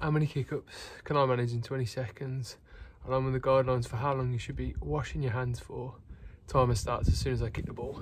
how many kick-ups can I manage in 20 seconds, along with the guidelines for how long you should be washing your hands for. Timer starts as soon as I kick the ball.